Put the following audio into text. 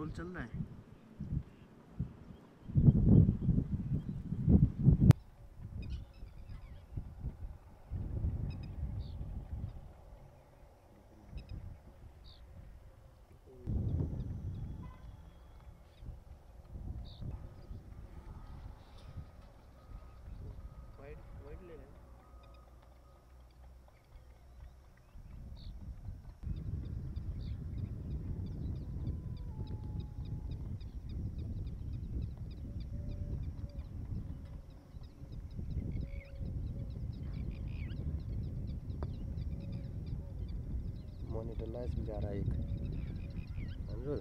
Role चल रहा है। डल्ला इसमें जा रहा है एक। समझो?